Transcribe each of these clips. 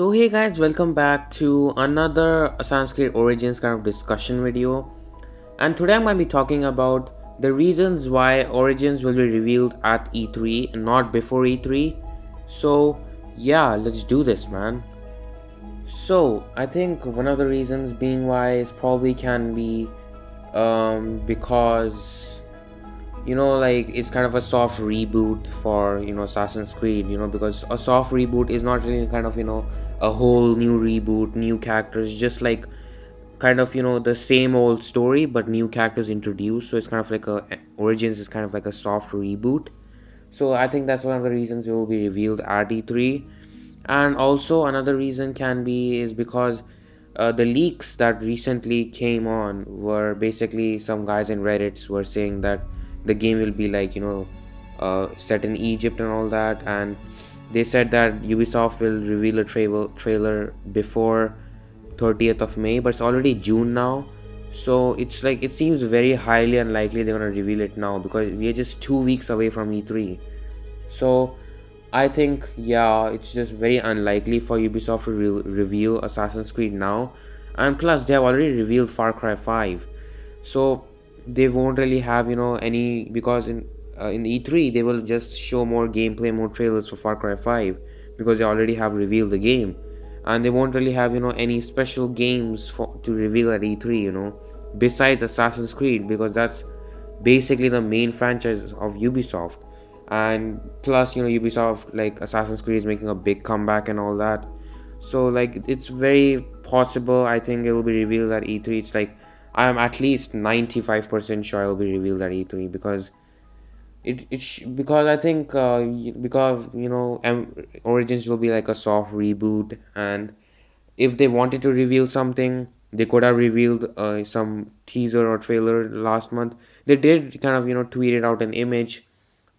So hey guys, welcome back to another Assassin's Creed Origins kind of discussion video. And today I'm going to be talking about the reasons why Origins will be revealed at E3 and not before E3. So yeah, let's do this man. So I think one of the reasons being why is probably can be um, because you know like it's kind of a soft reboot for you know assassin's creed you know because a soft reboot is not really kind of you know a whole new reboot new characters just like kind of you know the same old story but new characters introduced. So it's kind of like a origins is kind of like a soft reboot. So i think that's one of the reasons it will be revealed at e3 and also another reason can be is because uh, the leaks that recently came on were basically some guys in reddits were saying that the game will be like you know uh, set in Egypt and all that. And they said that Ubisoft will reveal a tra- trailer before 30th of May but it's already June now. So it's like it seems very highly unlikely they're gonna reveal it now because we are just two weeks away from E3 so I think yeah it's just very unlikely for Ubisoft to re- reveal Assassin's Creed now. And plus they have already revealed Far Cry 5 so they won't really have you know any because in uh, in E3 they will just show more gameplay, more trailers for Far Cry 5 because they already have revealed the game, and they won't really have you know any special games for to reveal at E3 you know besides Assassin's Creed because that's basically the main franchise of Ubisoft, and plus you know Ubisoft like Assassin's Creed is making a big comeback and all that, so like it's very possible I think it will be revealed at E3. It's like I am at least 95% sure it will be revealed at E3 because it, it because I think uh, because you know M- Origins will be like a soft reboot and if they wanted to reveal something they could have revealed uh, some teaser or trailer last month. They did kind of you know tweeted out an image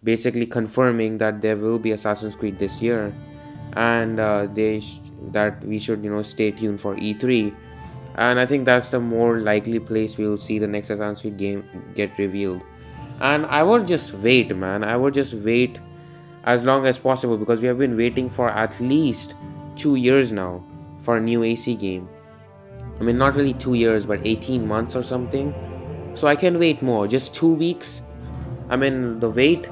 basically confirming that there will be Assassin's Creed this year and uh, they sh- that we should you know stay tuned for E3 and I think that's the more likely place we'll see the next Assassin's Creed game get revealed. And I would just wait, man. I would just wait as long as possible because we have been waiting for at least two years now for a new AC game. I mean, not really two years, but 18 months or something. So I can wait more. Just two weeks. I mean, the wait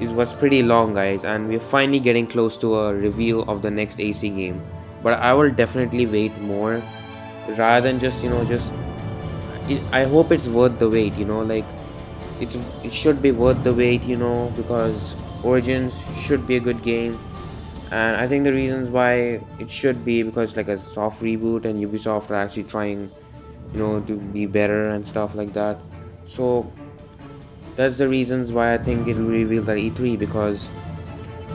is was pretty long, guys, and we're finally getting close to a reveal of the next AC game. But I will definitely wait more rather than just you know just i hope it's worth the wait you know like it's it should be worth the wait you know because origins should be a good game. And i think the reasons why it should be because like a soft reboot and ubisoft are actually trying you know to be better and stuff like that. So that's the reasons why i think it'll reveal that e3 because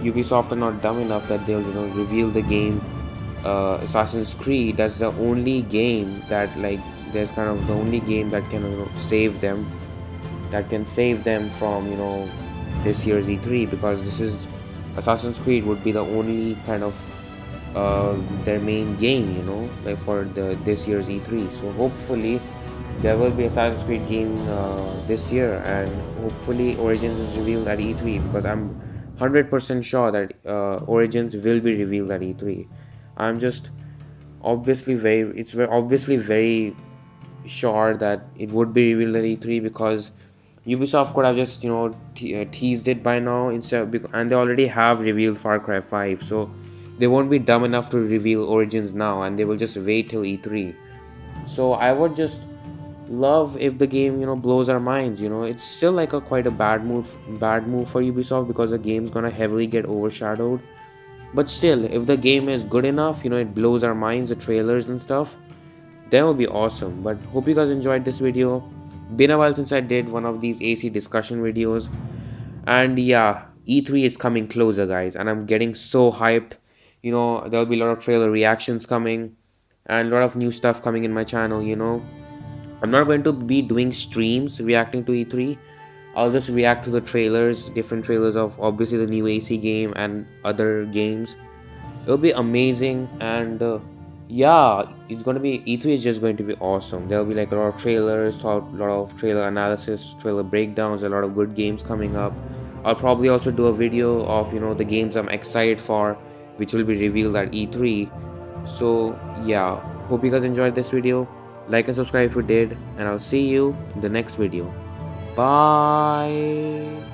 ubisoft are not dumb enough that they'll you know reveal the game uh, Assassin's Creed, that's the only game that like there's kind of the only game that can you know save them, that can save them from you know this year's E3 because this is Assassin's Creed would be the only kind of uh, their main game, you know, like for the this year's E3. So hopefully there will be a Assassin's Creed game uh, this year, and hopefully Origins is revealed at E3 because I'm 100% sure that uh, Origins will be revealed at E3. I'm just obviously very it's very obviously very sure that it would be revealed at E3 because Ubisoft could have just you know te- uh, teased it by now instead and they already have revealed Far Cry 5 so they won't be dumb enough to reveal Origins now and they will just wait till E3 so I would just love if the game you know blows our minds you know. It's still like a quite a bad move bad move for Ubisoft because the game's gonna heavily get overshadowed but still, if the game is good enough, you know, it blows our minds, the trailers and stuff, it will be awesome. But hope you guys enjoyed this video. Been a while since I did one of these AC discussion videos. And yeah, E3 is coming closer, guys. And I'm getting so hyped. You know, there'll be a lot of trailer reactions coming and a lot of new stuff coming in my channel, you know. I'm not going to be doing streams reacting to E3 I'll just react to the trailers, different trailers of obviously the new AC game and other games. It'll be amazing, and uh, yeah, it's gonna be E3 is just going to be awesome. There'll be like a lot of trailers, a lot of trailer analysis, trailer breakdowns, a lot of good games coming up. I'll probably also do a video of you know the games I'm excited for, which will be revealed at E3. So yeah, hope you guys enjoyed this video. Like and subscribe if you did, and I'll see you in the next video. Bye.